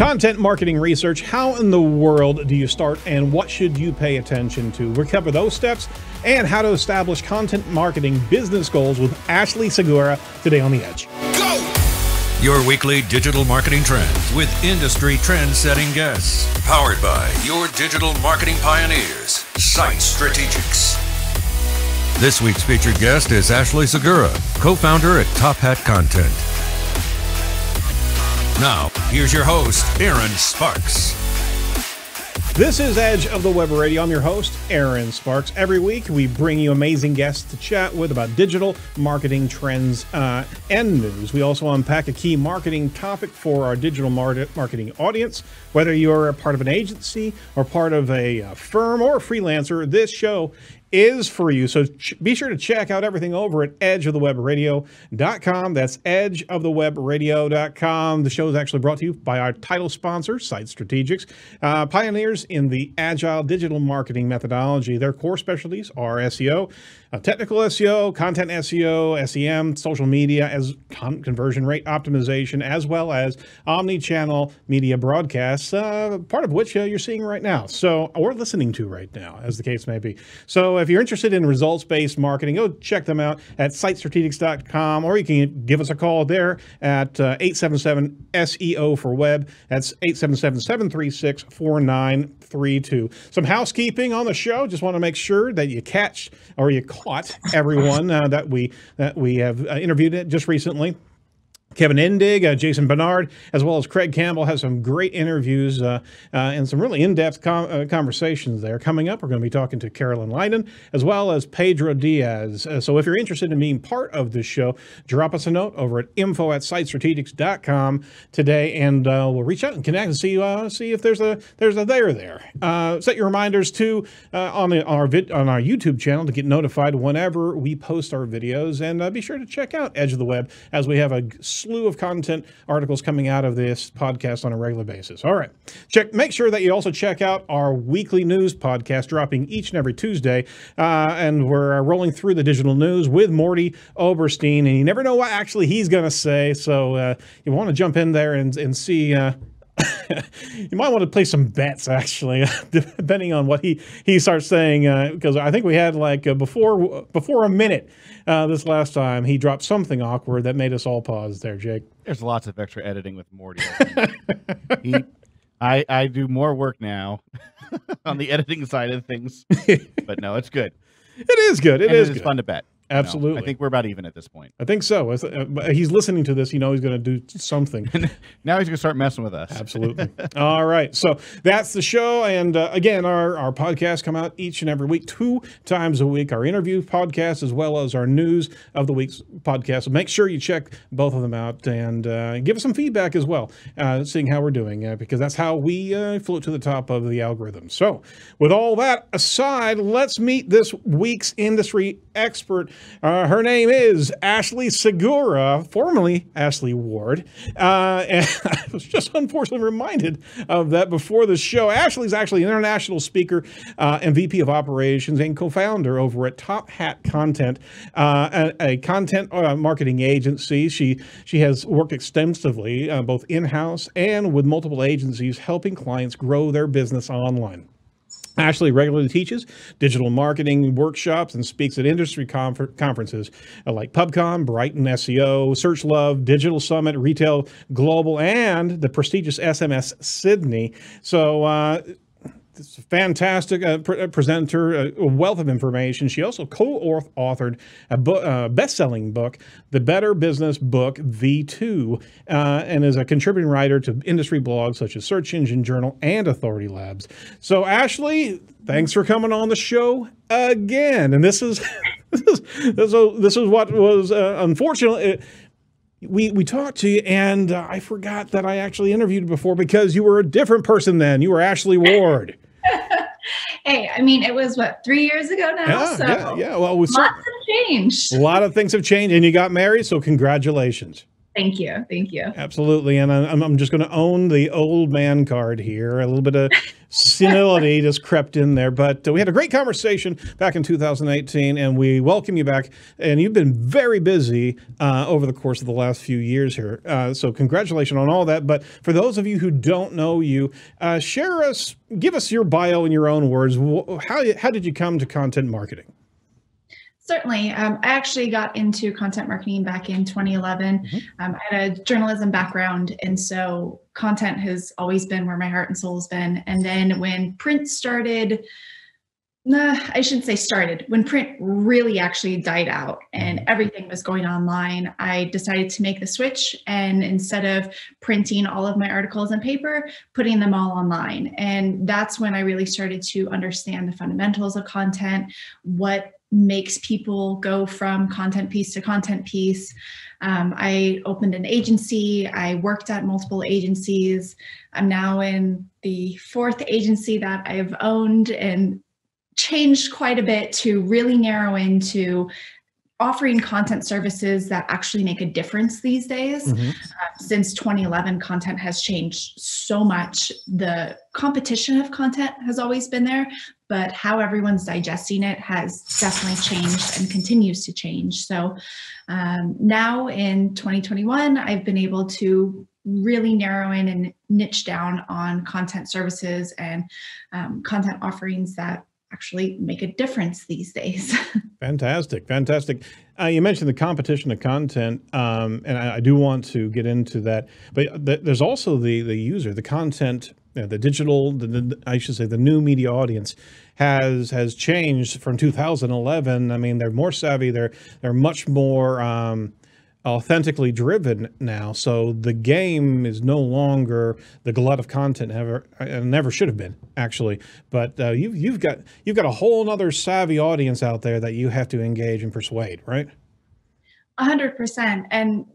Content marketing research. How in the world do you start and what should you pay attention to? We cover those steps and how to establish content marketing business goals with Ashley Segura today on The Edge. Go! Your weekly digital marketing trends with industry trend setting guests. Powered by your digital marketing pioneers, Site Strategics. This week's featured guest is Ashley Segura, co founder at Top Hat Content. Now, here's your host, Erin Sparks. This is Edge of the Web Radio. I'm your host, Erin Sparks. Every week, we bring you amazing guests to chat with about digital marketing trends uh, and news. We also unpack a key marketing topic for our digital marketing audience. Whether you're a part of an agency or part of a uh, firm or a freelancer, this show is for you. So ch- be sure to check out everything over at edgeofthewebradio.com. That's edgeofthewebradio.com. The show is actually brought to you by our title sponsor, Site Strategics, uh, pioneers in the agile digital marketing methodology. Their core specialties are SEO, uh, technical SEO, content SEO, SEM, social media, as con- conversion rate optimization, as well as omni-channel media broadcasts, uh, part of which uh, you're seeing right now. So, or listening to right now, as the case may be. So, if you're interested in results-based marketing, go check them out at sitestrategics.com, or you can give us a call there at 877 uh, SEO for web. That's 877 736 4932. Some housekeeping on the show. Just want to make sure that you catch or you caught everyone uh, that we that we have uh, interviewed just recently. Kevin Indig, uh, Jason Barnard, as well as Craig Campbell has some great interviews uh, uh, and some really in-depth com- uh, conversations there. Coming up, we're going to be talking to Carolyn Lyden as well as Pedro Dias. Uh, so if you're interested in being part of this show, drop us a note over at info at sitestrategics.com today, and uh, we'll reach out and connect and see see if there's a there's a there there. set your reminders too on the, our vid- on our YouTube channel to get notified whenever we post our videos, and be sure to check out Edge of the Web as we have a slew of content articles coming out of this podcast on a regular basis. All right. Check make sure that you also check out our weekly news podcast dropping each and every Tuesday. Uh, and we're uh, rolling through the digital news with Mordy Oberstein. And you never know what actually he's going to say. So uh, you want to jump in there and, and see uh, you might want to play some bets actually, depending on what he he starts saying. Because uh, I think we had like uh, before before a minute uh, this last time he dropped something awkward that made us all pause. There, Jake. There's lots of extra editing with Mordy. he, I I do more work now on the editing side of things, but no, it's good. It is good. It and is. It is fun to bet. Absolutely. I think we're about even at this point. I think so. Uh, he's listening to this. You know he's going to do something. now he's going to start messing with us. Absolutely. All right. So that's the show. And uh, again, our, our podcasts come out each and every week, two times a week. Our interview podcast as well as our news of the week's podcast. So make sure you check both of them out and uh, give us some feedback as well, uh, seeing how we're doing, uh, because that's how we uh, float to the top of the algorithm. So with all that aside, let's meet this week's industry expert. Uh, her name is Ashley Segura, formerly Ashley Ward. Uh, and I was just unfortunately reminded of that before the show. Ashley's actually an international speaker uh, and VP of operations and co-founder over at Top Hat Content, uh, a, a, content uh, marketing agency. She she has worked extensively uh, both in-house and with multiple agencies, helping clients grow their business online. Ashley regularly teaches digital marketing workshops and speaks at industry confer- conferences like PubCon, Brighton SEO, Search Love, Digital Summit, Retail Global, and the prestigious SMX Sydney. So, uh, this fantastic uh, pre- uh, presenter, uh, a wealth of information. She also co-authored a uh, best-selling book, The Better Business Book V2, uh, and is a contributing writer to industry blogs such as Search Engine Journal and Authority Labs. So, Ashley, thanks for coming on the show again. And this is this is this is, this is what was uh, unfortunately we we talked to you, and uh, I forgot that I actually interviewed before because you were a different person then. You were Ashley Ward. hey, I mean, it was what three years ago now. Yeah, so yeah, yeah. Well, we lots have changed. A lot of things have changed, and you got married. So congratulations. Thank you. Thank you. Absolutely. And I'm, I'm just going to own the old man card here. A little bit of senility just crept in there. But uh, we had a great conversation back in 2018, and we welcome you back. And you've been very busy uh, over the course of the last few years here. Uh, so, congratulations on all that. But for those of you who don't know you, uh, share us, give us your bio in your own words. How, how did you come to content marketing? Certainly. Um, I actually got into content marketing back in 2011. Mm-hmm. Um, I had a journalism background, and so content has always been where my heart and soul has been. And then when print started, nah, I shouldn't say started, when print really actually died out and mm-hmm. everything was going online, I decided to make the switch. And instead of printing all of my articles in paper, putting them all online. And that's when I really started to understand the fundamentals of content, what makes people go from content piece to content piece. Um, I opened an agency. I worked at multiple agencies. I'm now in the fourth agency that I've owned and changed quite a bit to really narrow into offering content services that actually make a difference these days. Mm-hmm. Uh, since 2011, content has changed so much. The competition of content has always been there, but how everyone's digesting it has definitely changed and continues to change. So um, now in 2021, I've been able to really narrow in and niche down on content services and um, content offerings that actually make a difference these days. fantastic, fantastic. Uh, you mentioned the competition of content, um, and I, I, do want to get into that. But th- there's also the the user, the content, uh, the digital, the, the, I should say, the new media audience has has changed from 2011. I mean, they're more savvy. They're they're much more. Um, authentically driven now. So the game is no longer the glut of content ever and never should have been actually. But uh, you've you've got you've got a whole other savvy audience out there that you have to engage and persuade, right? A hundred percent. And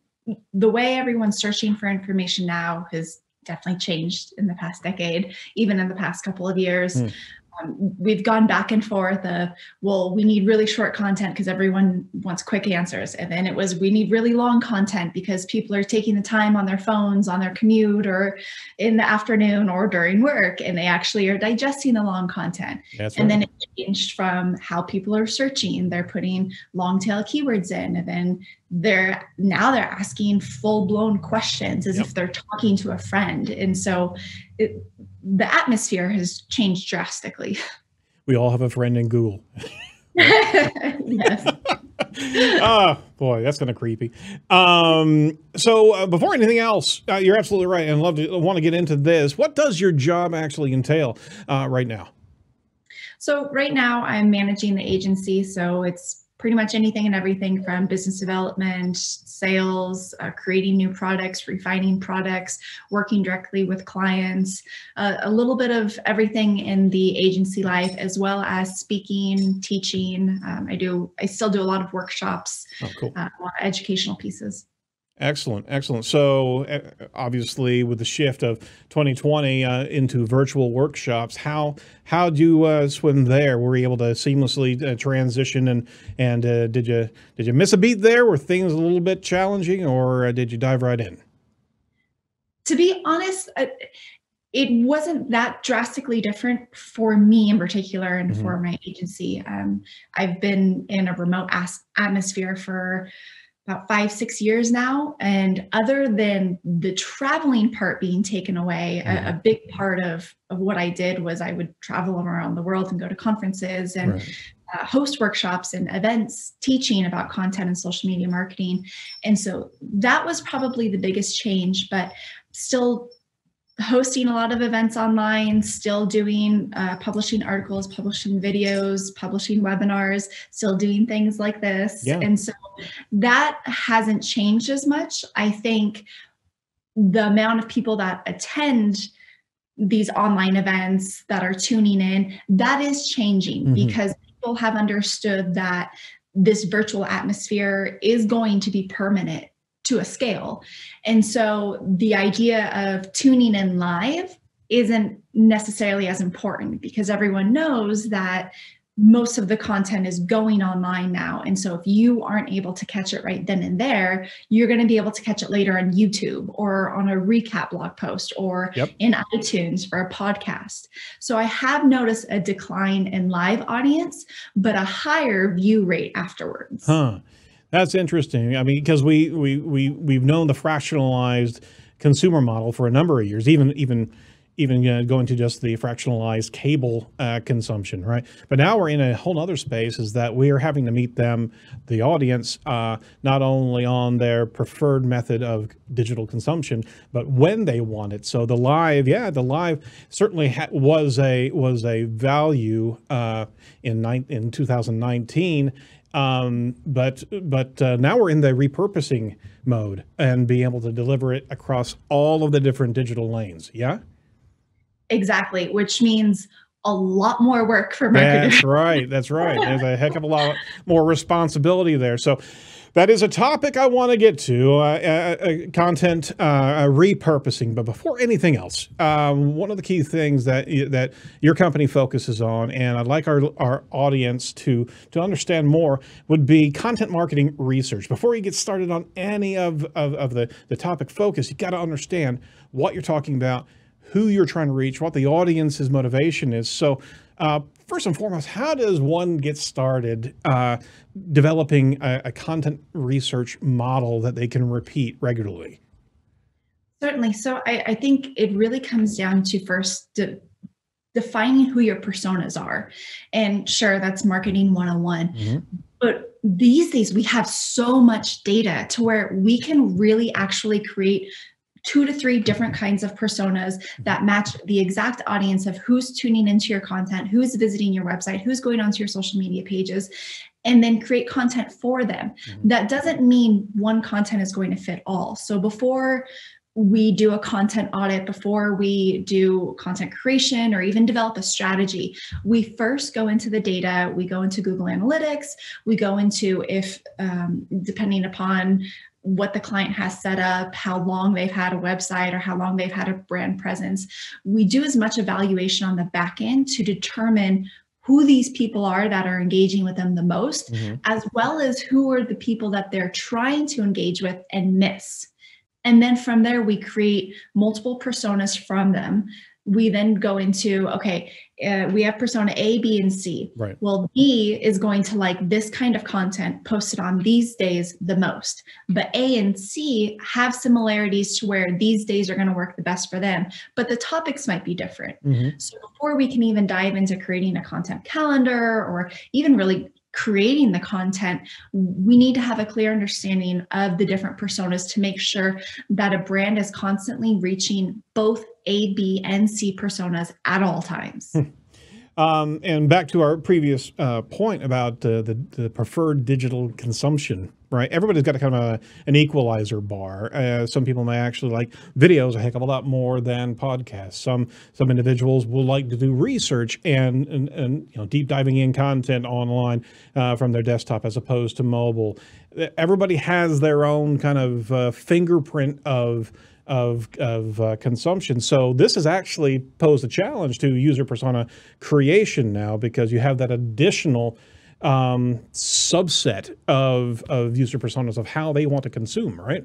the way everyone's searching for information now has definitely changed in the past decade, even in the past couple of years. Mm um, we've gone back and forth of well we need really short content because everyone wants quick answers. And then it was we need really long content because people are taking the time on their phones on their commute or in the afternoon or during work and they actually are digesting the long content. That's and right. then it changed from how people are searching. They're putting long tail keywords in and then they're now they're asking full blown questions as yep. if they're talking to a friend and so it, the atmosphere has changed drastically. We all have a friend in Google. yes. oh boy, that's kind of creepy. Um, so uh, before anything else, uh, you're absolutely right, and love to want to get into this. What does your job actually entail uh, right now? So right now, I'm managing the agency, so it's pretty much anything and everything from business development, sales, uh, creating new products, refining products, working directly with clients, uh, a little bit of everything in the agency life, as well as speaking, teaching. Um, I do, I still do a lot of workshops, oh, cool. uh, a lot of educational pieces. Excellent, excellent. So, uh, obviously, with the shift of 2020 uh, into virtual workshops, how how do you uh, swim there? Were you able to seamlessly uh, transition, and and uh, did you did you miss a beat there? Were things a little bit challenging, or uh, did you dive right in? To be honest, it wasn't that drastically different for me in particular, and mm-hmm. for my agency. Um, I've been in a remote as- atmosphere for about five, six years now. And other than the traveling part being taken away, a, a, mm-hmm. big part of, of what I did was I would travel around the world and go to conferences and right. uh, host workshops and events teaching about content and social media marketing. And so that was probably the biggest change, but still hosting a lot of events online, still doing uh, publishing articles, publishing videos, publishing webinars, still doing things like this. Yeah. And so that hasn't changed as much. I think the amount of people that attend these online events that are tuning in, that is changing mm-hmm. because people have understood that this virtual atmosphere is going to be permanent to a scale. And so the idea of tuning in live isn't necessarily as important because everyone knows that most of the content is going online now. And so if you aren't able to catch it right then and there, you're going to be able to catch it later on YouTube or on a recap blog post or Yep. in iTunes for a podcast. So I have noticed a decline in live audience, but a higher view rate afterwards. Huh. That's interesting. I mean, because we we we we've known the fractionalized consumer model for a number of years, even even even uh, going to just the fractionalized cable uh, consumption, right? But now we're in a whole other space. Is that we are having to meet them, the audience, uh, not only on their preferred method of digital consumption, but when they want it. So the live, yeah, the live certainly was a was a value uh, in in 2019. Um, but but uh, now we're in the repurposing mode and being able to deliver it across all of the different digital lanes. Yeah, Exactly, which means a lot more work for marketers. that's right. That's right. There's a heck of a lot more responsibility there. So. That is a topic I want to get to, uh, uh, uh, content uh, repurposing. But before anything else, um, one of the key things that that your company focuses on, and I'd like our our audience to to understand more, would be content marketing research. Before you get started on any of of, of the the topic focus, you got to understand what you're talking about, who you're trying to reach, what the audience's motivation is. So. Uh, First and foremost, how does one get started uh, developing a, a content research model that they can repeat regularly? Certainly. So I, I think it really comes down to first de- defining who your personas are. And sure, that's marketing 101. Mhm. But these days, we have so much data to where we can really actually create two to three different kinds of personas that match the exact audience of who's tuning into your content, who's visiting your website, who's going onto your social media pages, and then create content for them. Mhm. That doesn't mean one content is going to fit all. So before we do a content audit, before we do content creation or even develop a strategy, we first go into the data, we go into Google Analytics, we go into if, um, depending upon what the client has set up, how long they've had a website, or how long they've had a brand presence. We do as much evaluation on the back end to determine who these people are that are engaging with them the most, Mhm. as well as who are the people that they're trying to engage with and miss. And then from there, we create multiple personas from them. We then go into okay, uh, we have persona A, B, and C. Right. Well, B is going to like this kind of content posted on these days the most. But A and C have similarities to where these days are going to work the best for them, but the topics might be different. Mhm. So before we can even dive into creating a content calendar or even really creating the content, we need to have a clear understanding of the different personas to make sure that a brand is constantly reaching both A, B, and C personas at all times. Um, and back to our previous uh, point about uh, the, the preferred digital consumption, right? Everybody's got a kind of a, an equalizer bar. Uh, some people may actually like videos a heck of a lot more than podcasts. Some some individuals will like to do research and and, and you know deep diving in content online uh, from their desktop as opposed to mobile. Everybody has their own kind of uh, fingerprint of of, of uh, consumption. So this has actually posed a challenge to user persona creation now because you have that additional um, subset of, of user personas of how they want to consume, right?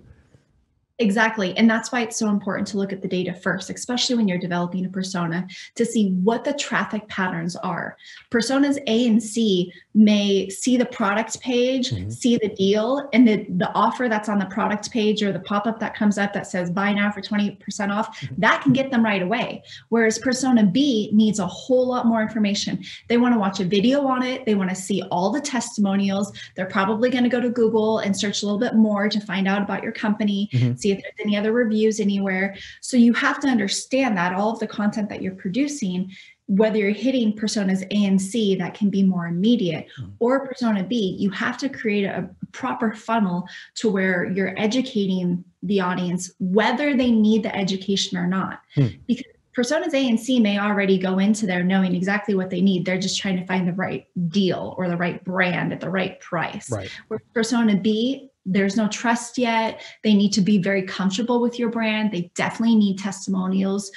Exactly. And that's why it's so important to look at the data first, especially when you're developing a persona to see what the traffic patterns are. Personas A and C may see the product page, Mhm. see the deal, and the, the offer that's on the product page or the pop up that comes up that says buy now for 20% off, that can get them right away. Whereas persona B needs a whole lot more information. They want to watch a video on it, they want to see all the testimonials. They're probably going to go to Google and search a little bit more to find out about your company, Mhm. see if there's any other reviews anywhere. So you have to understand that all of the content that you're producing, whether you're hitting personas A and C that can be more immediate Mhm. or persona B, you have to create a proper funnel to where you're educating the audience whether they need the education or not. Hmm. Because personas A and C may already go into there knowing exactly what they need. They're just trying to find the right deal or the right brand at the right price. Right. Where persona B, there's no trust yet. They need to be very comfortable with your brand. They definitely need testimonials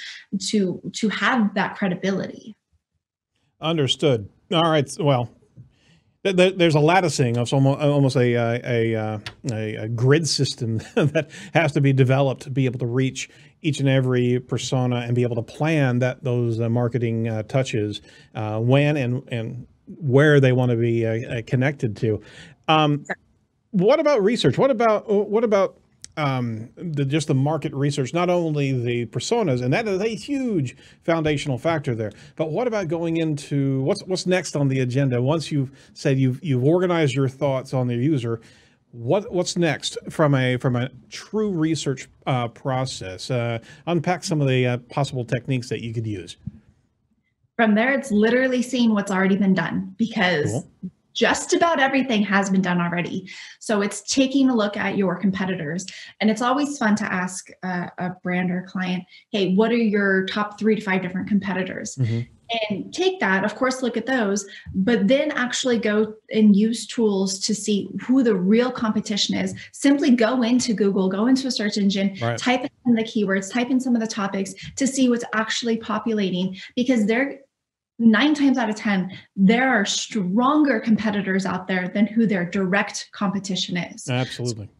to to have that credibility. Understood. All right. Well, there's a latticing of almost, almost a, a, a, a, grid system that has to be developed to be able to reach each and every persona and be able to plan that those uh, marketing uh, touches uh, when and, and where they want to be uh, uh, connected to. Um, what about research? What about what about um, the, just the market research, not only the personas, and that is a huge foundational factor there. But what about going into what's what's next on the agenda? Once you've said you've you've organized your thoughts on the user, what what's next from a from a true research uh, process? Uh, unpack some of the uh, possible techniques that you could use. From there, it's literally seeing what's already been done because cool just about everything has been done already. So it's taking a look at your competitors. And it's always fun to ask a, a brand or client, hey, what are your top three to five different competitors? Mm-hmm. And take that, of course, look at those, but then actually go and use tools to see who the real competition is. Simply go into Google, go into a search engine, right. type in the keywords, type in some of the topics to see what's actually populating because they're nine times out of 10, there are stronger competitors out there than who their direct competition is. Absolutely. So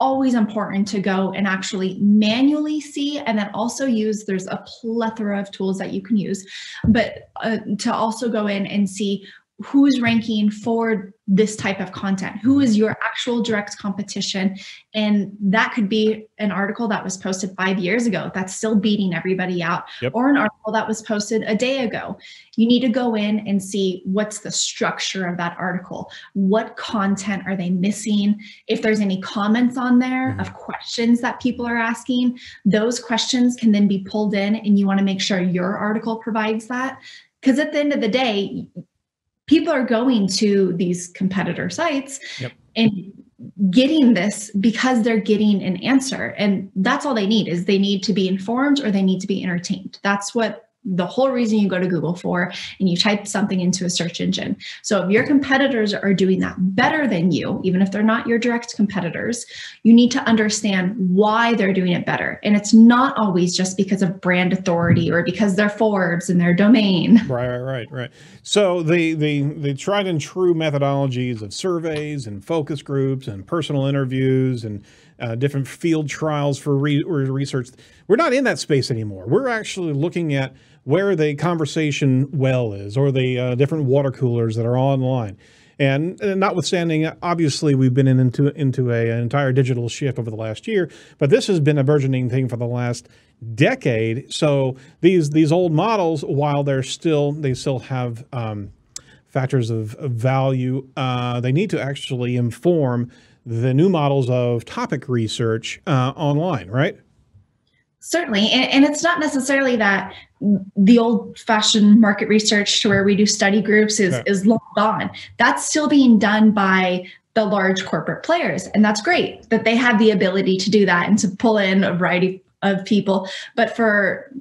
always important to go and actually manually see and then also use there's a plethora of tools that you can use but uh, to also go in and see who's ranking for this type of content? Who is your actual direct competition? And that could be an article that was posted five years ago that's still beating everybody out yep. or an article that was posted a day ago. You need to go in and see what's the structure of that article. What content are they missing? If there's any comments on there mm-hmm. of questions that people are asking those questions can then be pulled in and you want to make sure your article provides that. Because at the end of the day people are going to these competitor sites yep. and getting this because they're getting an answer and that's all they need is they need to be informed or they need to be entertained that's what the whole reason you go to Google for and you type something into a search engine. So if your competitors are doing that better than you, even if they're not your direct competitors, you need to understand why they're doing it better. And it's not always just because of brand authority or because they're Forbes and their domain. Right, right, right, right. So the the the tried and true methodologies of surveys and focus groups and personal interviews and uh, different field trials for re- research. We're not in that space anymore. We're actually looking at where the conversation well is or the uh, different water coolers that are online. And, and, notwithstanding, obviously, we've been in, into into a, an entire digital shift over the last year, but this has been a burgeoning thing for the last decade. So these these old models, while they're still they still have um, factors of, of value, uh, they need to actually inform the new models of topic research uh, online, right? Certainly. And, and, it's not necessarily that the old fashioned market research to where we do study groups is, is long gone. That's still being done by the large corporate players. And that's great that they have the ability to do that and to pull in a variety of people. But for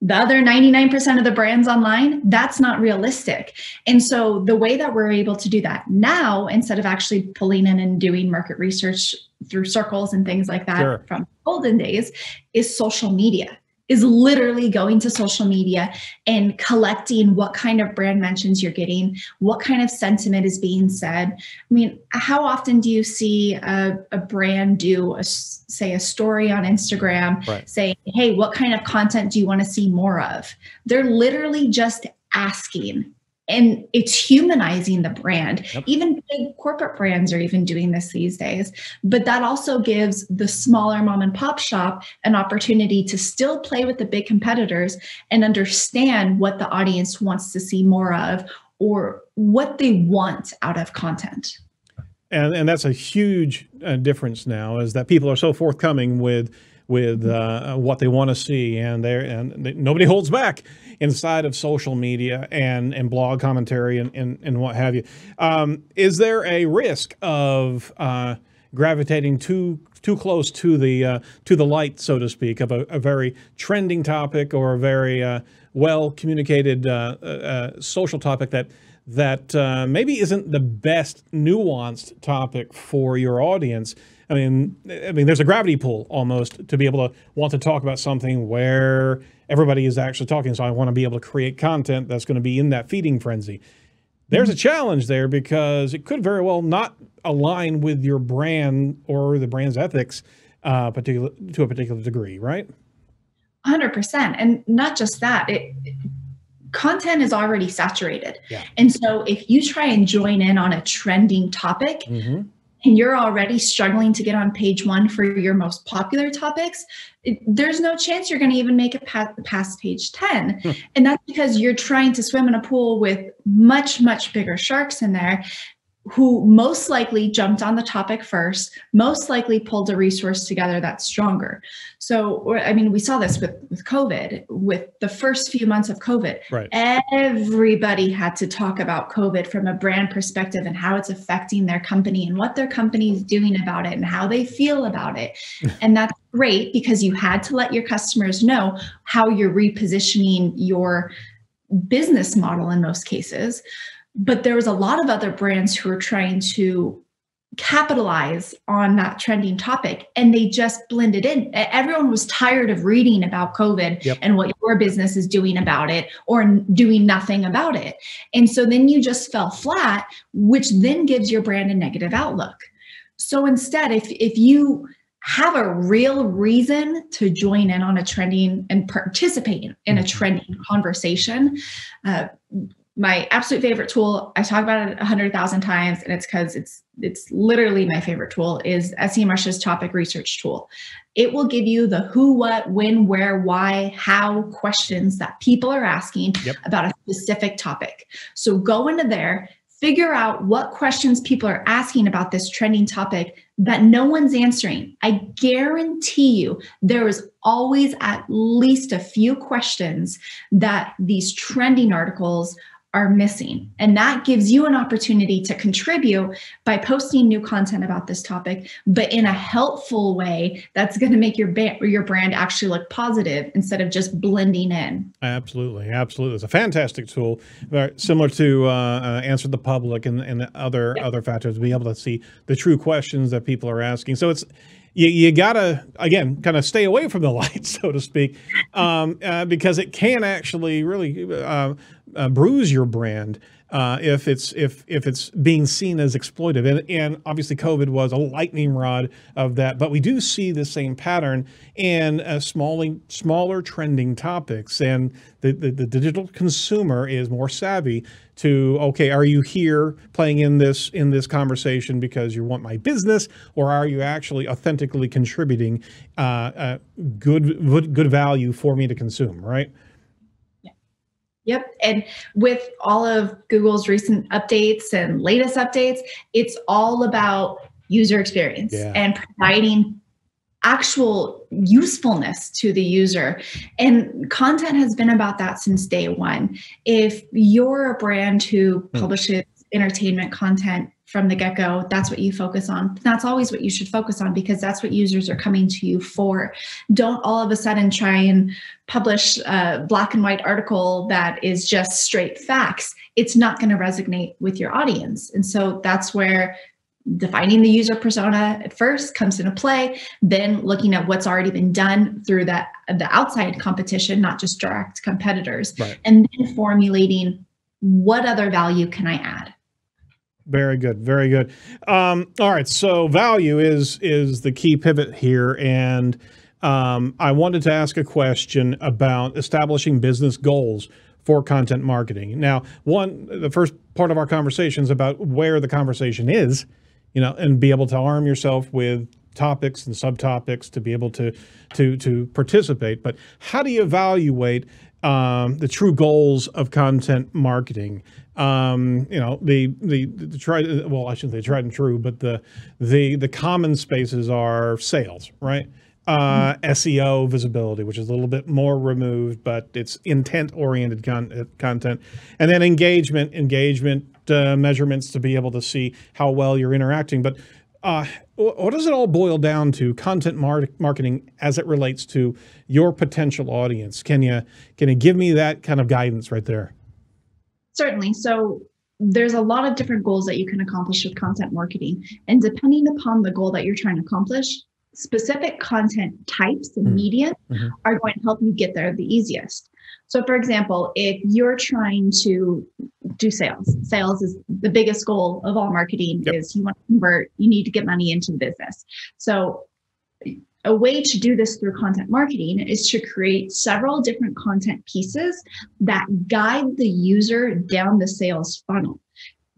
the other 99% of the brands online, that's not realistic. And so the way that we're able to do that now, instead of actually pulling in and doing market research through circles and things like that sure. from olden days, is social media is literally going to social media and collecting what kind of brand mentions you're getting, what kind of sentiment is being said. I mean, how often do you see a, a brand do, a, say, a story on Instagram right. saying, hey, what kind of content do you want to see more of? They're literally just asking and it's humanizing the brand. Yep. even big corporate brands are even doing this these days. But that also gives the smaller mom and pop shop an opportunity to still play with the big competitors and understand what the audience wants to see more of or what they want out of content. And and that's a huge uh, difference now is that people are so forthcoming with with uh, what they want to see, and they and they, nobody holds back inside of social media and and blog commentary and and, and what have you. Um, is there a risk of uh, gravitating too too close to the uh, to the light, so to speak, of a, a very trending topic or a very uh, well communicated uh, uh, social topic that that maybe isn't the best nuanced topic for your audience? I mean, I mean, there's a gravity pull almost to be able to want to talk about something where everybody is actually talking. So I want to be able to create content that's going to be in that feeding frenzy. there's a challenge there because it could very well not align with your brand or the brand's ethics uh, particular, to a particular degree, right? 100%. And not just that, it, content is already saturated. Yeah. And so if you try and join in on a trending topic, Mm-hmm. And you're already struggling to get on page one for your most popular topics, there's no chance you're going to even make it past, past page 10. Hmm. And that's because you're trying to swim in a pool with much, much bigger sharks in there who most likely jumped on the topic first, most likely pulled a resource together that's stronger. So, I mean, we saw this with, with COVID, with the first few months of COVID. Right. Everybody had to talk about COVID from a brand perspective and how it's affecting their company and what their company is doing about it and how they feel about it. and that's great because you had to let your customers know how you're repositioning your business model in most cases. But there was a lot of other brands who were trying to capitalize on that trending topic and they just blended in. Everyone was tired of reading about COVID Yep. and what your business is doing about it or doing nothing about it. And so then you just fell flat, which then gives your brand a negative outlook. So instead, if if you have a real reason to join in on a trending and participate in, a Mhm. trending conversation, uh, my absolute favorite tool i talk about it a hundred thousand times and it's because it's it's literally my favorite tool is SEMrush's topic research tool. It will give you the who what when where why how questions that people are asking Yep. about a specific topic. So go into there figure out what questions people are asking about this trending topic that no one's answering. I guarantee you there is always at least a few questions that these trending articles are missing. And that gives you an opportunity to contribute by posting new content about this topic, but in a helpful way that's going to make your ba- your brand actually look positive instead of just blending in. Absolutely, absolutely. It's a fantastic tool, very similar to uh, uh, Answer the Public and, and other other factors to be able to see the true questions that people are asking. So it's you, you gotta again kind of stay away from the light, so to speak, um, uh, because it can actually really uh, uh, bruise your brand. Uh, if it's if if it's being seen as exploitive, and, and obviously COVID was a lightning rod of that, but we do see the same pattern in uh, smaller smaller trending topics, and the, the the digital consumer is more savvy to okay, are you here playing in this in this conversation because you want my business, or are you actually authentically contributing uh, uh, good good value for me to consume, right? Yep. And with all of Google's recent updates and latest updates, it's all about user experience Yeah. and providing actual usefulness to the user. And content has been about that since day one. If you're a brand who Hmm. publishes entertainment content from the get go, that's what you focus on. That's always what you should focus on because that's what users are coming to you for. Don't all of a sudden try and publish a black and white article that is just straight facts. It's not going to resonate with your audience. And so that's where defining the user persona at first comes into play then looking at what's already been done through that the outside competition not just direct competitors Right. and then formulating what other value can i add Very good, very good. Um, all right, so value is is the key pivot here, and um, I wanted to ask a question about establishing business goals for content marketing. Now, one, the first part of our conversation is about where the conversation is, you know, and be able to arm yourself with topics and subtopics to be able to to to participate. But how do you evaluate um, the true goals of content marketing? Um, you know, the, the the tried well, I shouldn't say tried and true, but the the the common spaces are sales, right? Uh, SEO visibility, which is a little bit more removed, but it's intent oriented con- content, and then engagement, engagement uh, measurements to be able to see how well you're interacting. But uh, what does it all boil down to? Content mar- marketing as it relates to your potential audience. Can you can you give me that kind of guidance right there? Certainly. So there's a lot of different goals that you can accomplish with content marketing. And depending upon the goal that you're trying to accomplish, specific content types and Mhm. media Mhm. are going to help you get there the easiest. So, for example, if you're trying to do sales, sales is the biggest goal of all marketing Yep. is you want to convert, you need to get money into the business. So, a way to do this through content marketing is to create several different content pieces that guide the user down the sales funnel.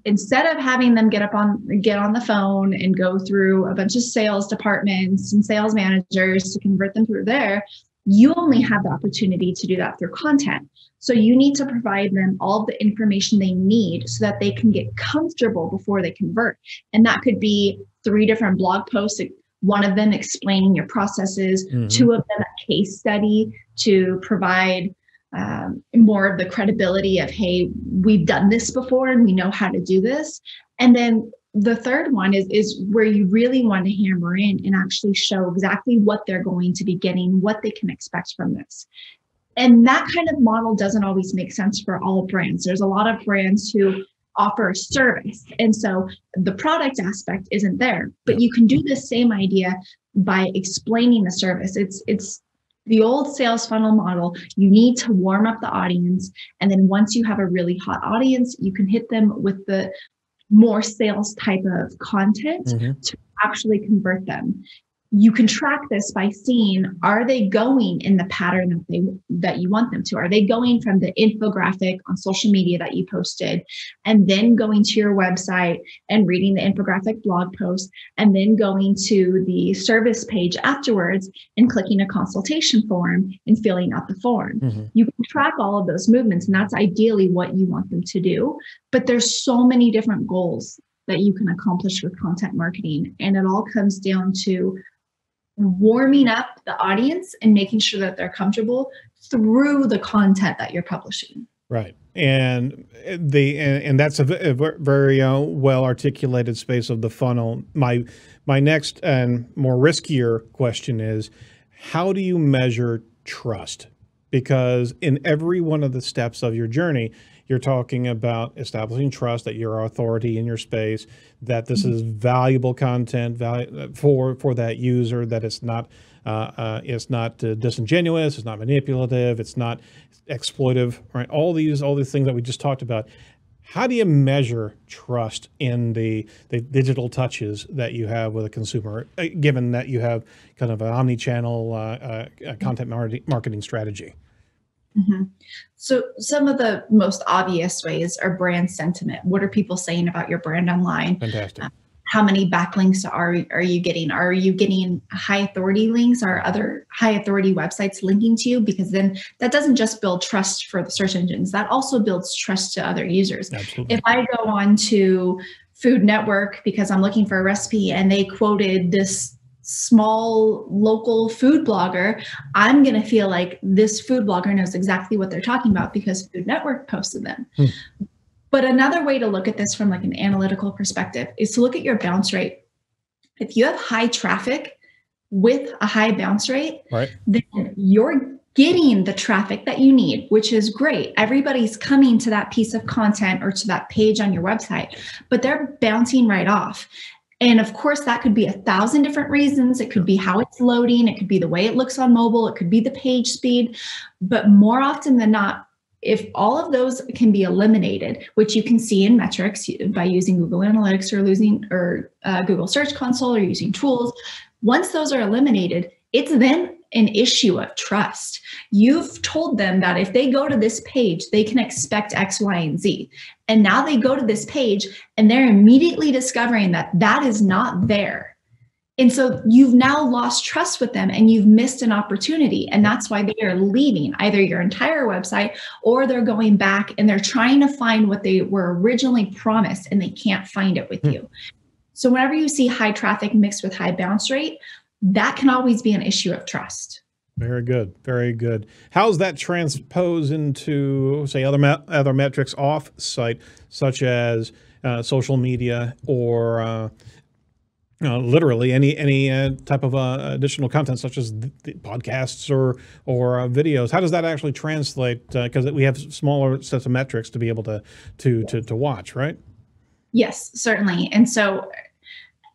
Instead of having them get up on get on the phone and go through a bunch of sales departments and sales managers to convert them through there, you only have the opportunity to do that through content. So you need to provide them all the information they need so that they can get comfortable before they convert. And that could be three different blog posts, one of them explaining your processes, Mhm. two of them a case study to provide um, more of the credibility of, hey, we've done this before and we know how to do this. And then the third one is is where you really want to hammer in and actually show exactly what they're going to be getting, what they can expect from this. And that kind of model doesn't always make sense for all brands. There's a lot of brands who offer a service. And so the product aspect isn't there. But you can do the same idea by explaining the service. It's it's the old sales funnel model. You need to warm up the audience. And then once you have a really hot audience, you can hit them with the more sales type of content Mhm. to actually convert them. You can track this by seeing are they going in the pattern that they that you want them to? Are they going from the infographic on social media that you posted and then going to your website and reading the infographic blog post and then going to the service page afterwards and clicking a consultation form and filling out the form. Mhm. You can track all of those movements and that's ideally what you want them to do, but there's so many different goals that you can accomplish with content marketing and it all comes down to warming up the audience and making sure that they're comfortable through the content that you're publishing. Right. And the and, and that's a, ver- very uh, well articulated space of the funnel. My my next and more riskier question is how do you measure trust? Because in every one of the steps of your journey, you're talking about establishing trust that you're authority in your space, that this is valuable content value for for that user, that it's not uh, uh, it's not uh, disingenuous, it's not manipulative, it's not exploitive, right? All these all these things that we just talked about. How do you measure trust in the, the digital touches that you have with a consumer, uh, given that you have kind of an omni-channel uh, uh, uh, content marketing marketing strategy? Mhm. So, some of the most obvious ways are brand sentiment. What are people saying about your brand online? Fantastic. How many backlinks are are you getting? Are you getting high authority links? Are other high authority websites linking to you? Because then that doesn't just build trust for the search engines. That also builds trust to other users. Absolutely. If I go on to Food Network because I'm looking for a recipe and they quoted this small local food blogger, I'm going to feel like this food blogger knows exactly what they're talking about because Food Network posted them. Hmm. But another way to look at this from like an analytical perspective is to look at your bounce rate. If you have high traffic with a high bounce rate, right. then you're getting the traffic that you need, which is great. Everybody's coming to that piece of content or to that page on your website, but they're bouncing right off. And of course, that could be a thousand different reasons. It could be how it's loading, it could be the way it looks on mobile, it could be the page speed. But more often than not, if all of those can be eliminated, which you can see in metrics by using Google Analytics or losing or uh, Google Search Console or using tools, once those are eliminated, it's then an issue of trust. You've told them that if they go to this page, they can expect X, Y, and Z. And now they go to this page and they're immediately discovering that that is not there. And so you've now lost trust with them and you've missed an opportunity. And that's why they are leaving either your entire website or they're going back and they're trying to find what they were originally promised and they can't find it with Hmm. you. So whenever you see high traffic mixed with high bounce rate, that can always be an issue of trust. Very good. Very good. How's that transpose into, say, other me- other metrics off site, such as uh, social media or uh, uh, literally any any uh, type of uh, additional content, such as th- podcasts or or uh, videos? How does that actually translate? Because we have smaller sets of metrics to be able to to to, to watch, right? Yes, certainly. And so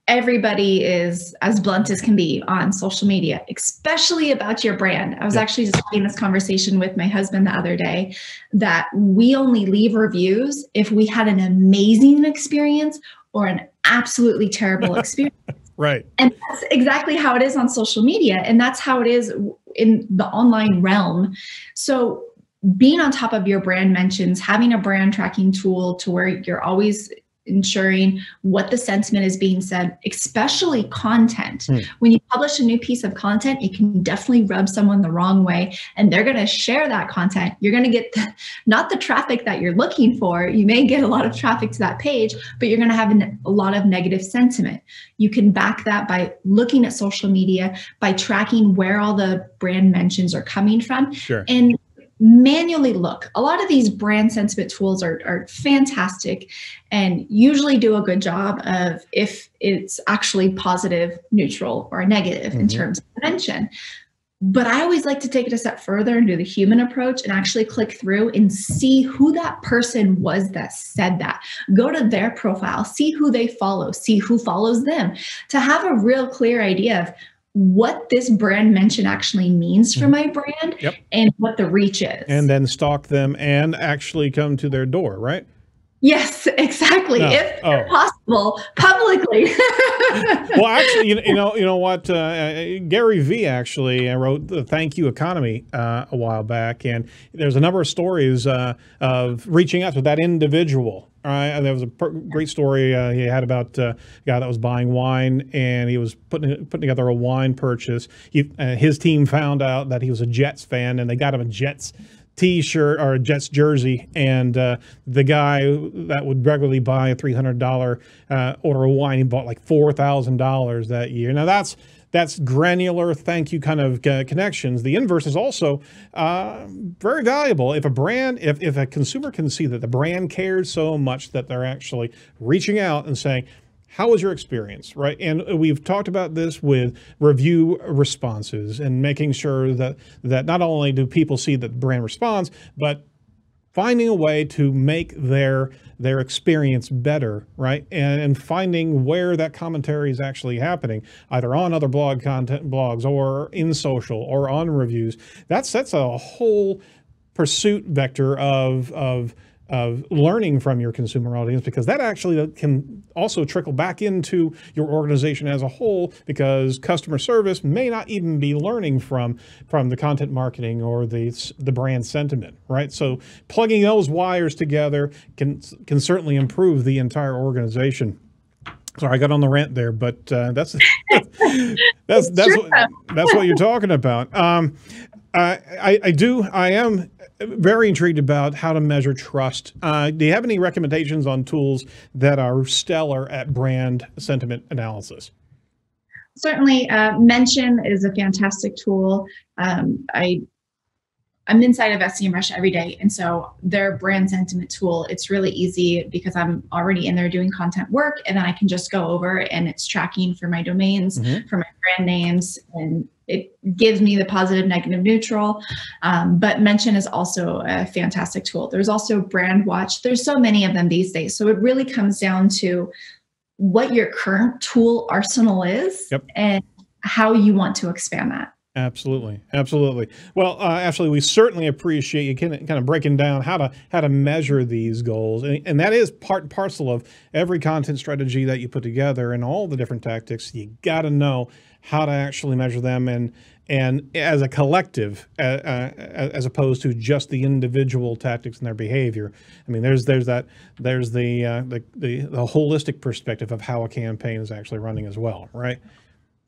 everybody is as blunt as can be on social media, especially about your brand. I was Yeah. actually just having this conversation with my husband the other day that we only leave reviews if we had an amazing experience or an absolutely terrible experience. Right. And that's exactly how it is on social media. And that's how it is in the online realm. So, being on top of your brand mentions, having a brand tracking tool to where you're always ensuring what the sentiment is being said, especially content. Hmm. When you publish a new piece of content, it can definitely rub someone the wrong way and they're going to share that content. You're going to get the, not the traffic that you're looking for. You may get a lot of traffic to that page, but you're going to have an, a lot of negative sentiment. You can back that by looking at social media, by tracking where all the brand mentions are coming from, Sure. and manually look. A lot of these brand sentiment tools are, are fantastic and usually do a good job of if it's actually positive, neutral, or negative in Mhm. terms of mention. But I always like to take it a step further and do the human approach and actually click through and see who that person was that said that. Go to their profile, see who they follow, see who follows them to have a real clear idea of what this brand mention actually means for Mhm. my brand Yep. and what the reach is. And then stalk them and actually come to their door, right? Yes, exactly. No. If Oh. possible, publicly. well, actually, you know, you know, you know what? Uh, uh, Gary Vee actually uh, wrote the "Thank You Economy" uh, a while back, and there's a number of stories uh, of reaching out to that individual. Right, and there was a great story uh, he had about uh, a guy that was buying wine, and he was putting putting together a wine purchase. He, uh, his team found out that he was a Jets fan, and they got him a Jets T-shirt or a Jets jersey, and uh, the guy that would regularly buy a three hundred dollar uh, order of wine, he bought like four thousand dollars that year. Now that's that's granular, thank you kind of uh, connections. The inverse is also uh, very valuable. If a brand, if if a consumer can see that the brand cares so much that they're actually reaching out and saying. How was your experience, right? And uh, we've talked about this with review responses and making sure that that not only do people see that the brand responds, but finding a way to make their their experience better, right? And, and finding where that commentary is actually happening, either on other blog content blogs or in social or on reviews. That sets a whole pursuit vector of of of learning from your consumer audience because that actually can also trickle back into your organization as a whole because customer service may not even be learning from from the content marketing or the the brand sentiment right? So plugging those wires together can can certainly improve the entire organization Sorry, I got on the rant there, but uh, that's that's that's what, that's what you're talking about. Um, I, I I do I am very intrigued about how to measure trust. Uh, do you have any recommendations on tools that are stellar at brand sentiment analysis? Certainly, uh, Mention is a fantastic tool. Um, I I'm inside of SEMrush every day, and so their brand sentiment tool. It's really easy because I'm already in there doing content work, and then I can just go over and it's tracking for my domains, Mhm. for my brand names, and it gives me the positive, negative, neutral. Um, but Mention is also a fantastic tool. There's also Brandwatch. There's so many of them these days. So it really comes down to what your current tool arsenal is Yep. and how you want to expand that. Absolutely, absolutely. Well, uh, Ashley, we certainly appreciate you kind of, breaking down how to how to measure these goals, and, and that is part and parcel of every content strategy that you put together and all the different tactics. You got to know how to actually measure them, and and as a collective, uh, uh, as opposed to just the individual tactics and their behavior. I mean, there's there's that there's the uh, the, the the holistic perspective of how a campaign is actually running as well, right?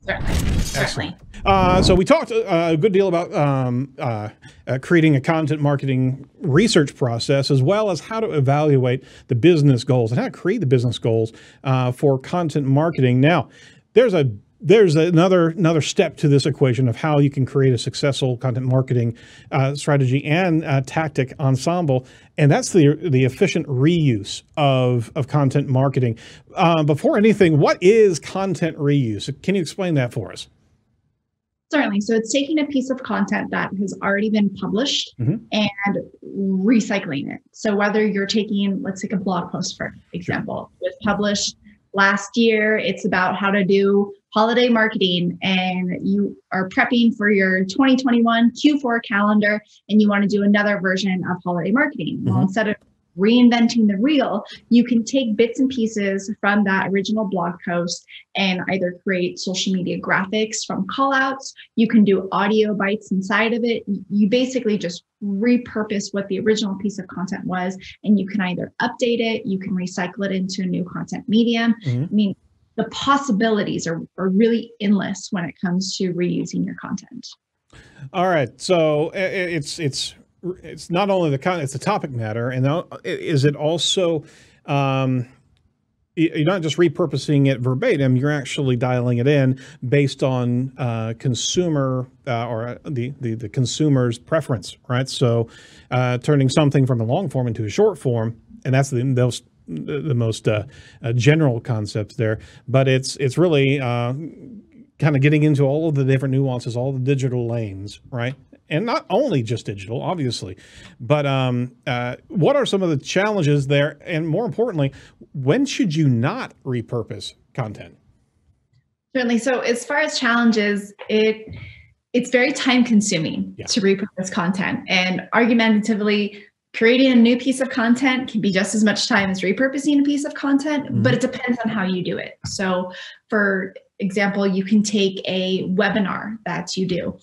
Certainly. Certainly. Uh, so we talked uh, a good deal about um, uh, uh, creating a content marketing research process, as well as how to evaluate the business goals and how to create the business goals uh, for content marketing. Now, there's a there's another another step to this equation of how you can create a successful content marketing uh, strategy and uh, tactic ensemble, and that's the the efficient reuse of of content marketing. Uh, before anything, what is content reuse? Can you explain that for us? Certainly. So it's taking a piece of content that has already been published Mhm. and recycling it. So whether you're taking, let's take a blog post for example, it was published last year it's about how to do holiday marketing and you are prepping for your 2021 Q4 calendar and you want to do another version of holiday marketing. Well, Mhm. instead of reinventing the wheel, you can take bits and pieces from that original blog post and either create social media graphics from callouts. You can do audio bites inside of it. You basically just repurpose what the original piece of content was, and you can either update it, you can recycle it into a new content medium. Mhm. I mean, the possibilities are, are really endless when it comes to reusing your content. All right. So it's it's it's not only the con it's the topic matter, and is it also um, you're not just repurposing it verbatim. You're actually dialing it in based on uh, consumer uh, or uh, the, the the consumer's preference, right? So uh, turning something from a long form into a short form, and that's the those the the most uh, uh, general concepts there. But it's it's really uh, kind of getting into all of the different nuances, all the digital lanes, right? And not only just digital, obviously, but um, uh, what are some of the challenges there? And more importantly, when should you not repurpose content? Certainly. So as far as challenges, it it's very time consuming Yeah. to repurpose content. And argumentatively, creating a new piece of content can be just as much time as repurposing a piece of content, but it depends on how you do it. So for example, you can take a webinar that you do.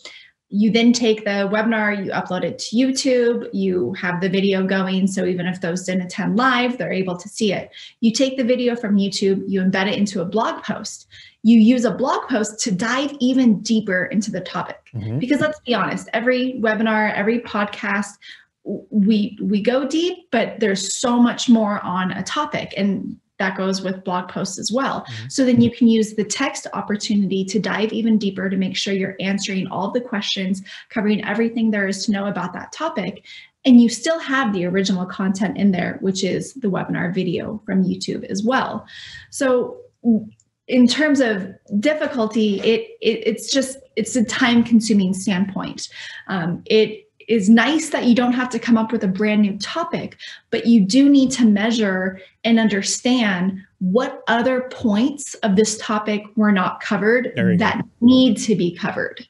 You then take the webinar, you upload it to YouTube, you have the video going. So even if those didn't attend live, they're able to see it. You take the video from YouTube, you embed it into a blog post. You use a blog post to dive even deeper into the topic. Mhm. Because let's be honest, every webinar, every podcast, we we go deep, but there's so much more on a topic. And that goes with blog posts as well. Mhm. So then you can use the text opportunity to dive even deeper to make sure you're answering all the questions, covering everything there is to know about that topic. And you still have the original content in there, which is the webinar video from YouTube as well. So in terms of difficulty, it, it it's just it's a time consuming standpoint. Um, it is nice that you don't have to come up with a brand new topic, but you do need to measure and understand what other points of this topic were not covered you go. that need to be covered.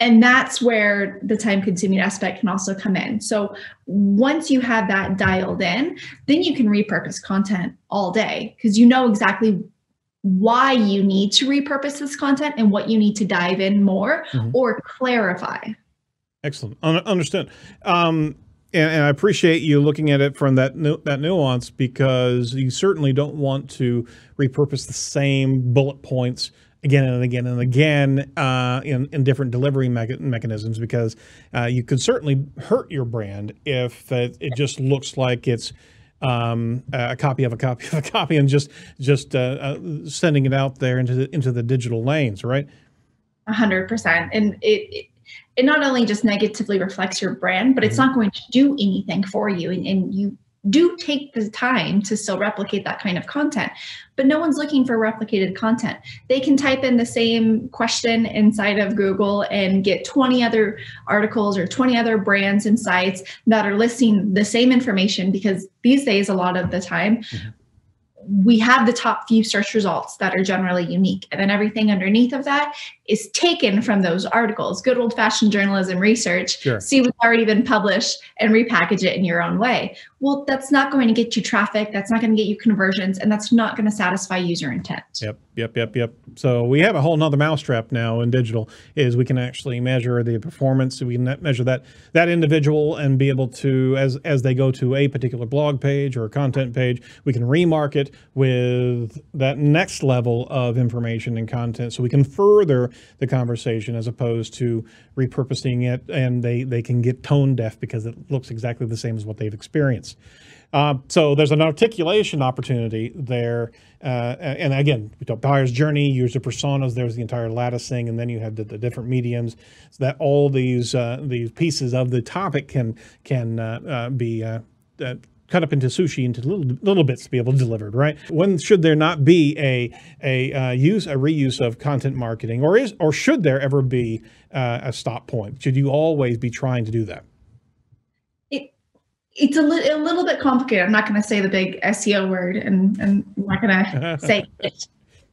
And that's where the time consuming aspect can also come in. So once you have that dialed in, then you can repurpose content all day because you know exactly why you need to repurpose this content and what you need to dive in more Mhm. or clarify. Excellent. Un- understood. Um, and, and I appreciate you looking at it from that nu- that nuance because you certainly don't want to repurpose the same bullet points again and again and again uh, in in different delivery mecha- mechanisms because uh, you could certainly hurt your brand if it, it just looks like it's um, a copy of a copy of a copy and just just uh, uh, sending it out there into the into the digital lanes, right? A hundred percent. And it, it it not only just negatively reflects your brand, but it's mm-hmm. not going to do anything for you. And, and you do take the time to still replicate that kind of content. But no one's looking for replicated content. They can type in the same question inside of Google and get 20 other articles or 20 other brands and sites that are listing the same information because these days, a lot of the time, mm-hmm. We have the top few search results that are generally unique. And then everything underneath of that is taken from those articles. Good old fashioned journalism research. Sure. See what's already been published and repackage it in your own way. Well, that's not going to get you traffic. That's not going to get you conversions. And that's not going to satisfy user intent. Yep, yep, yep, yep. So we have a whole nother mousetrap now in digital is we can actually measure the performance. We can measure that that individual and be able to, as as they go to a particular blog page or a content page, we can remarket with that next level of information and content, so we can further the conversation as opposed to repurposing it and they they can get tone deaf because it looks exactly the same as what they've experienced. Uh, so there's an articulation opportunity there. Uh, and again, we talk buyer's journey, user personas, there's the entire latticing, and then you have the, the different mediums so that all these uh, these pieces of the topic can can uh, uh, be cut up into sushi into little little bits to be able to delivered right when should there not be a a uh, use a reuse of content marketing or is or should there ever be uh, a stop point should you always be trying to do that it's a, li- a little bit complicated. I'm not going to say the big SEO word, and, and I'm not going to say it.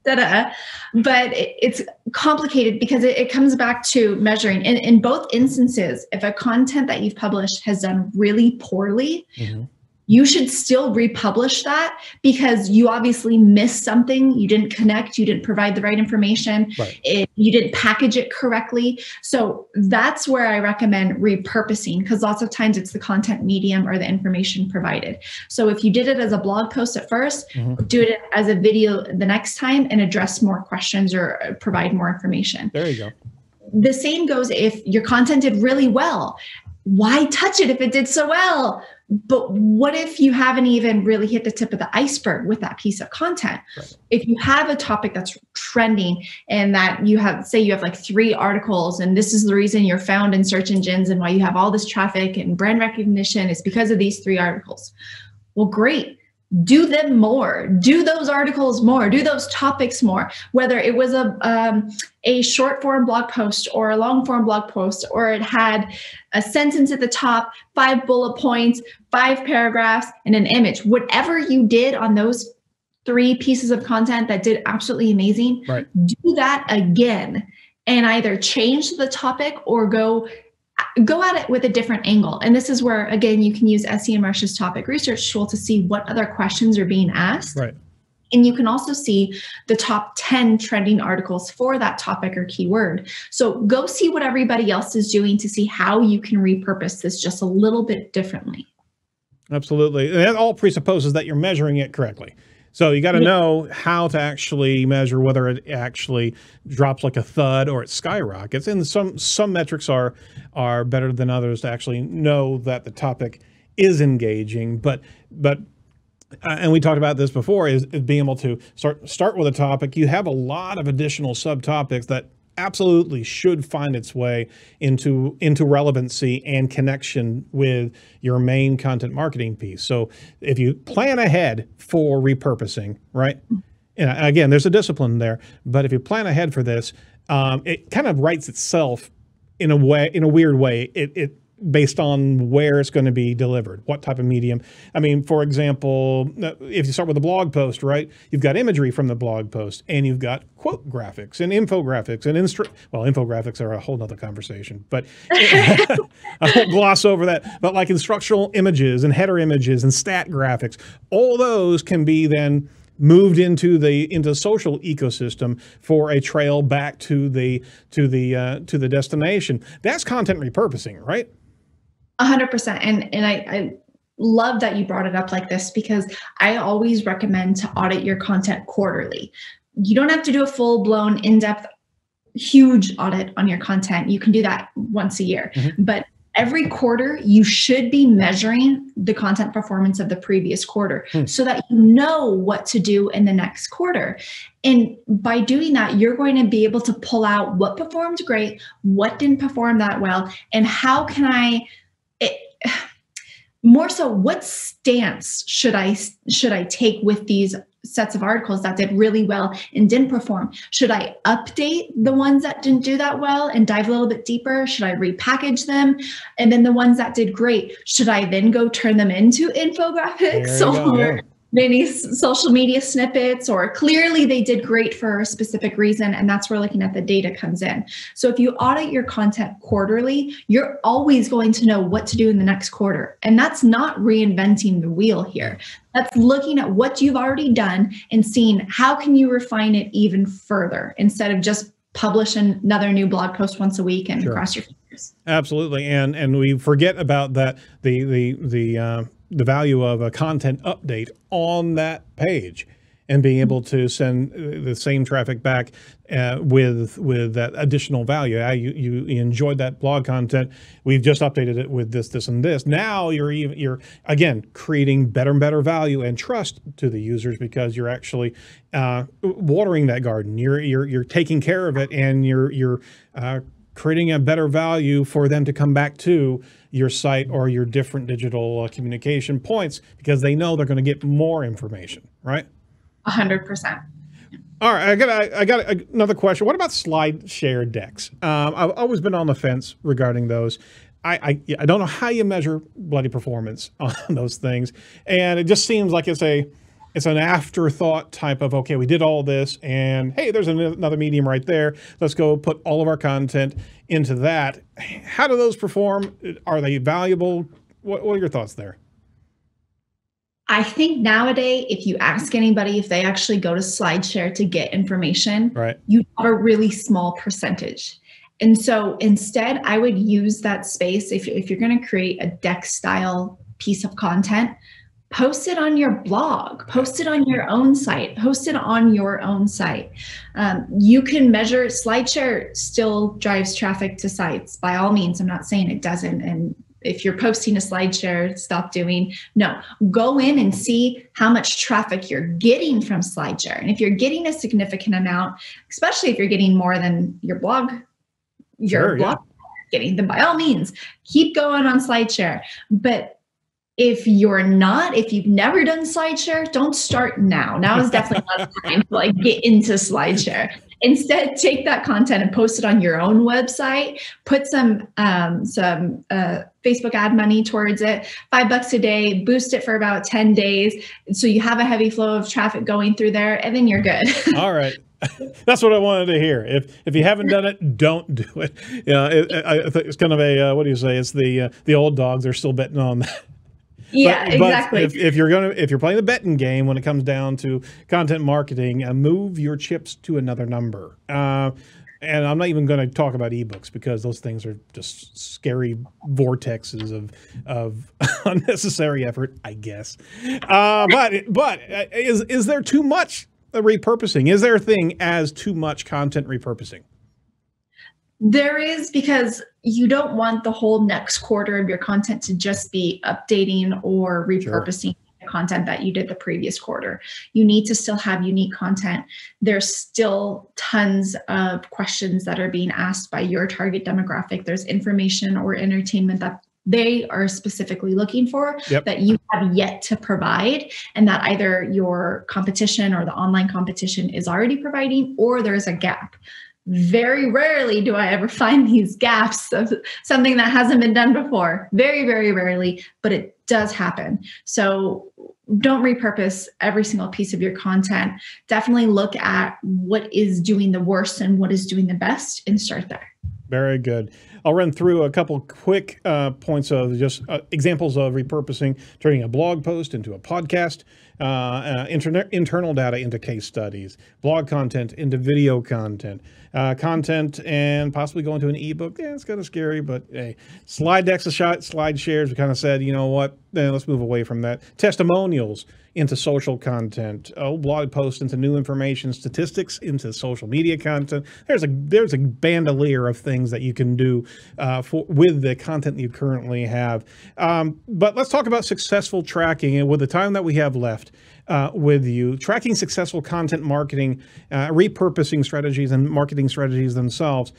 Da-da. But it, it's complicated because it, it, comes back to measuring. In, in both instances, if a content that you've published has done really poorly, mm-hmm you should still republish that because you obviously missed something. You didn't connect. You didn't provide the right information. Right. It, you didn't package it correctly. So that's where i recommend repurposing because lots of times it's the content medium or the information provided. So if you did it as a blog post at 1st mm-hmm. do it as a video the next time and address more questions or uh, provide more information. There you go. The same goes if your content did really well. Why touch it if it did so well but what if you haven't even really hit the tip of the iceberg with that piece of content? Right. If you have a topic that's trending and that you have, say, you have like three articles, and this is the reason you're found in search engines and why you have all this traffic and brand recognition is because of these three articles. Well, great do them more do those articles more do those topics more whether it was a um, a short form blog post or a long form blog post or it had a sentence at the top five bullet points five paragraphs and an image whatever you did on those three pieces of content that did absolutely amazing right. do that again and either change the topic or go go at it with a different angle. And this is where, again, you can use SEMrush's topic research tool to see what other questions are being asked. Right. And you can also see the top 10 trending articles for that topic or keyword. So go see what everybody else is doing to see how you can repurpose this just a little bit differently. Absolutely. And that all presupposes that you're measuring it correctly. So you got to know how to actually measure whether it actually drops like a thud or it skyrockets. And some some metrics are are better than others to actually know that the topic is engaging. But but uh, and we talked about this before is, is being able to start start with a topic. You have a lot of additional subtopics that absolutely should find its way into into relevancy and connection with your main content marketing piece. So if you plan ahead for repurposing, right? And again, there's a discipline there, but if you plan ahead for this, um, it kind of writes itself in a way, in a weird way. It, it based on where it's going to be delivered, what type of medium. I mean, for example, uh, if you start with a blog post, right, you've got imagery from the blog post and you've got quote graphics and infographics and instru- well, infographics are a whole nother conversation, but I won't gloss over that. But like instructional images and header images and stat graphics, all those can be then moved into the into the social ecosystem for a trail back to the to the uh, to the destination. That's content repurposing, right? A hundred percent. And and I, I love that you brought it up like this because I always recommend to audit your content quarterly. You don't have to do a full blown in depth huge audit on your content. You can do that once a year. Mm-hmm. But every quarter you should be measuring the content performance of the previous quarter hmm. so that you know what to do in the next quarter and by doing that you're going to be able to pull out what performed great what didn't perform that well and how can i more so what stance should i should i take with these sets of articles that did really well and didn't perform? Should i update the ones that didn't do that well and dive a little bit deeper? Should i repackage them? And then the ones that did great should i then go turn them into infographics or maybe social media snippets or clearly they did great for a specific reason and that's where looking at the data comes in. So if you audit your content quarterly you're always going to know what to do in the next quarter and that's not reinventing the wheel here. That's looking at what you've already done and seeing how can you refine it even further instead of just publish another new blog post once a week and sure. cross your fingers. Absolutely and and we forget about that the the the uh, the value of a content update on that page and being able to send uh, the same traffic back uh, with with that additional value. Uh, you, you enjoyed that blog content. We've just updated it with this, this, and this. Now you're even you're again creating better and better value and trust to the users because you're actually uh, watering that garden. You're you're you're taking care of it and you're you're uh, creating a better value for them to come back to your site or your different digital uh, communication points because they know they're going to get more information, right? A hundred percent. All right, I got I, I got another question. What about slide share decks? Um, I've always been on the fence regarding those. I, I I don't know how you measure bloody performance on those things, and it just seems like it's a it's an afterthought type of okay, we did all this, and hey, there's another medium right there. Let's go put all of our content into that. How do those perform? Are they valuable? What, what are your thoughts there? I think nowadays, if you ask anybody if they actually go to SlideShare to get information, right. you have a really small percentage. And so instead, I would use that space if, if you're going to create a deck style piece of content, post it on your blog, post it on your own site, post it on your own site. Um, you can measure SlideShare still drives traffic to sites by all means. I'm not saying it doesn't. And if you're posting a SlideShare, stop doing. No, go in and see how much traffic you're getting from SlideShare. And if you're getting a significant amount, especially if you're getting more than your blog, your Sure, blog getting, then by all means, keep going on SlideShare. But if you're not, if you've never done SlideShare, don't start now. Now is definitely not the time to like get into SlideShare. Instead, take that content and post it on your own website. Put some um, some uh, Facebook ad money towards it, five bucks a day. Boost it for about ten days, so you have a heavy flow of traffic going through there, and then you're good. All right. That's what I wanted to hear. If if you haven't done it, don't do it. Yeah, it, I, I think it's kind of a uh, what do you say? It's the uh, the old dogs. They're still betting on that. Yeah, But- but if, if you're gonna if you're playing the betting game when it comes down to content marketing, uh, move your chips to another number. Uh, and I'm not even going to talk about ebooks because those things are just scary vortexes of of unnecessary effort, I guess. Uh, but but uh, is is there too much repurposing? Is there a thing as too much content repurposing? There is because you don't want the whole next quarter of your content to just be updating or repurposing the content that you did the previous quarter. You need to still have unique content. There's still tons of questions that are being asked by your target demographic. There's information or entertainment that they are specifically looking for Yep. that you have yet to provide and that either your competition or the online competition is already providing or there's a gap very rarely do I ever find these gaps of something that hasn't been done before. Very, very rarely, but it does happen. So don't repurpose every single piece of your content. Definitely look at what is doing the worst and what is doing the best and start there. Very good. I'll run through a couple quick uh, points of just uh, examples of repurposing, turning a blog post into a podcast, uh, uh, internet, internal data into case studies, blog content into video content, uh, content and possibly go into an ebook. Yeah, it's kind of scary, but hey, slide decks, a shot, slide shares. We kind of said, you know what? Then let's move away from that. Testimonials into social content, oh, blog posts into new information, statistics into social media content. There's a there's a bandolier of things that you can do uh, for with the content you currently have. Um, but let's talk about successful tracking, and with the time that we have left. Uh, with you, tracking successful content marketing, uh, repurposing strategies, and marketing strategies themselves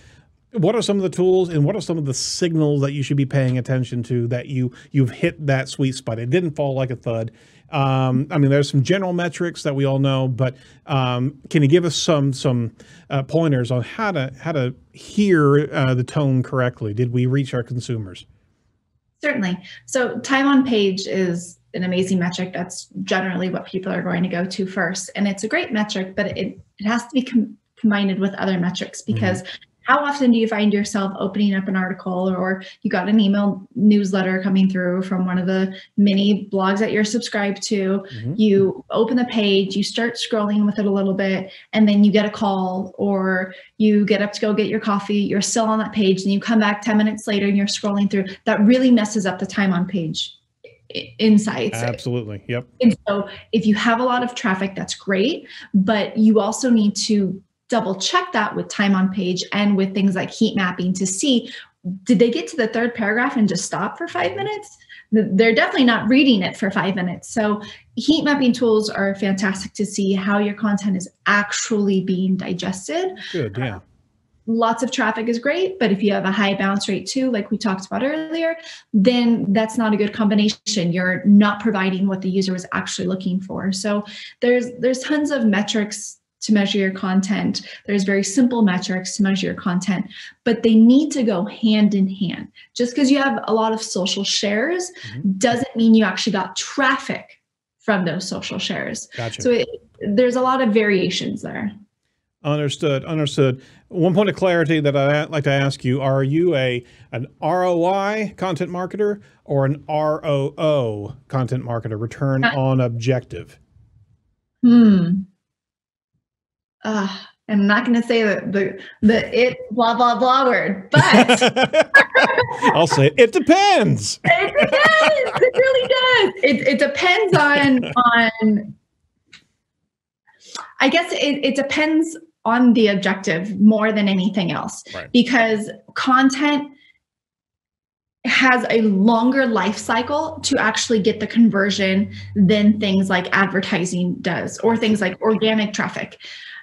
what are some of the tools and what are some of the signals that you should be paying attention to that you you've hit that sweet spot? It didn't fall like a thud. Um, i mean there's some general metrics that we all know but um, can you give us some some uh, pointers on how to how to hear uh, the tone correctly? Did we reach our consumers? Certainly. So, time on page is an amazing metric. That's generally what people are going to go to first. And it's a great metric, but it, it has to be com- combined with other metrics because how often do you find yourself opening up an article or you got an email newsletter coming through from one of the many blogs that you're subscribed to? Mhm. You open the page, you start scrolling with it a little bit, and then you get a call or you get up to go get your coffee, you're still on that page, and you come back 10 minutes later and you're scrolling through. That really messes up the time on page insights. absolutely yep And so if you have a lot of traffic, that's great, but you also need to double check that with time on page and with things like heat mapping to see did they get to the third paragraph and just stop for five minutes? They're definitely not reading it for five minutes. So, heat mapping tools are fantastic to see how your content is actually being digested good yeah lots of traffic is great, but if you have a high bounce rate too, like we talked about earlier, then that's not a good combination. You're not providing what the user was actually looking for. So there's there's tons of metrics to measure your content. There's very simple metrics to measure your content, but they need to go hand in hand. Just because you have a lot of social shares mm-hmm. doesn't mean you actually got traffic from those social shares. Gotcha. So it, there's a lot of variations there. Understood. Understood. One point of clarity that I'd like to ask you: Are you a an ROI content marketer or an ROO content marketer? Return on objective. Hmm. Uh, I'm not going to say the, the the it blah blah blah word, but I'll say it, it depends. It depends. It really does. It it depends on on. I guess it, it depends on the objective more than anything else right. because content has a longer life cycle to actually get the conversion than things like advertising does or things like organic traffic.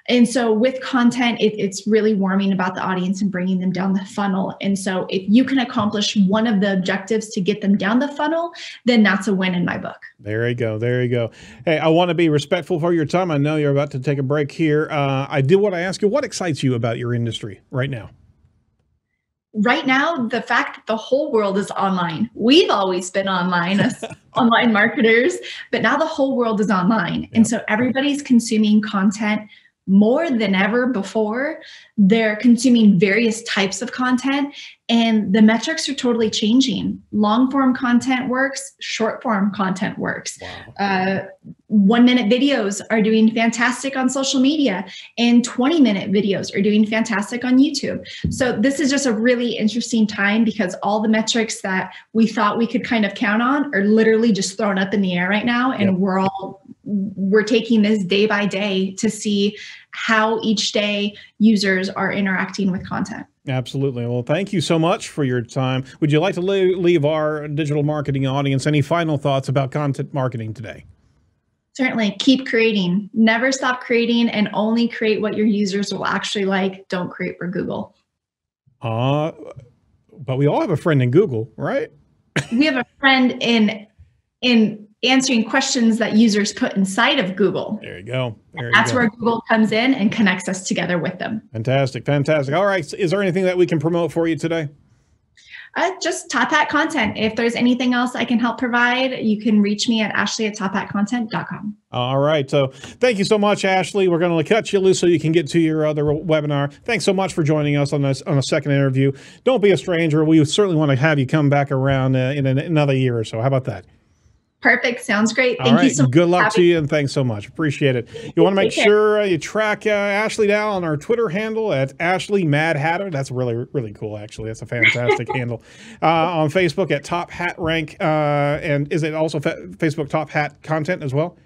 And so with content, it, it's really warming about the audience and bringing them down the funnel. And so if you can accomplish one of the objectives to get them down the funnel, then that's a win in my book. There you go. There you go. Hey, I want to be respectful for your time. I know you're about to take a break here. Uh, I did want to ask you what excites you about your industry right now? right now the fact that the whole world is online we've always been online as online marketers but now the whole world is online yep. and so everybody's consuming content more than ever before. They're consuming various types of content, and the metrics are totally changing. Long form content works, short form content works. Wow. Uh, one minute videos are doing fantastic on social media, and 20 minute videos are doing fantastic on YouTube. So, this is just a really interesting time because all the metrics that we thought we could kind of count on are literally just thrown up in the air right now, and yep. we're all we're taking this day by day to see how each day users are interacting with content. Absolutely. Well, thank you so much for your time. Would you like to leave our digital marketing audience any final thoughts about content marketing today? Certainly. Keep creating. Never stop creating and only create what your users will actually like. Don't create for Google. Uh, but we all have a friend in Google, right? we have a friend in in answering questions that users put inside of Google. There you go. There you that's go. where Google comes in and connects us together with them. Fantastic. Fantastic. All right. Is there anything that we can promote for you today? Uh, just Top Hat Content. If there's anything else I can help provide, you can reach me at ashley at top tophatcontent.com. All right. So thank you so much, Ashley. We're going to cut you loose so you can get to your other webinar. Thanks so much for joining us on this on a second interview. Don't be a stranger. We certainly want to have you come back around uh, in another year or so. How about that? Perfect. Sounds great. Thank right. you so much. Good luck to you and thanks so much. Appreciate it. You want to make sure uh, you track uh, Ashley down on our Twitter handle at Ashley Mad Hatter. That's really, really cool, actually. That's a fantastic handle. Uh, on Facebook at Top Hat Rank. Uh, and is it also fa- Facebook Top Hat content as well?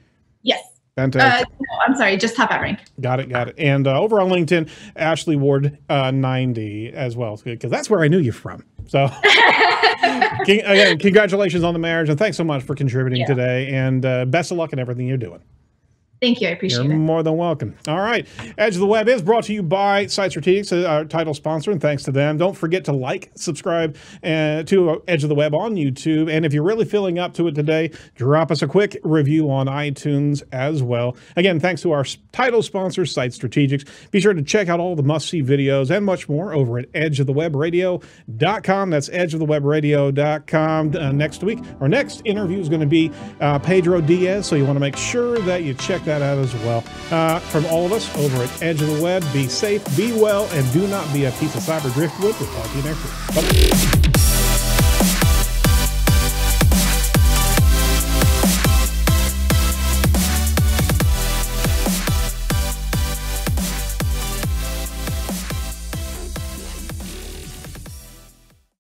Yes. Fantastic. Uh, no, I'm sorry, just Top Hat Rank. Got it, got it. And uh, over on LinkedIn, Ashley Ward uh, 90 as well, because that's where I knew you from. So, again, congratulations on the marriage, and thanks so much for contributing yeah. today. And uh, best of luck in everything you're doing. Thank you. I appreciate You're it. more than welcome. All right. Edge of the Web is brought to you by Site Strategics, uh, our title sponsor, and thanks to them. Don't forget to like, subscribe uh, to Edge of the Web on YouTube. And if you're really feeling up to it today, drop us a quick review on iTunes as well. Again, thanks to our title sponsor, Site Strategics. Be sure to check out all the must see videos and much more over at edgeofthewebradio.com. That's edgeofthewebradio.com. Uh, next week, our next interview is going to be uh, Pedro Dias. So you want to make sure that you check that out as well. Uh, from all of us over at Edge of the Web, be safe, be well, and do not be a piece of cyber driftwood. We'll talk to you next week. Bye.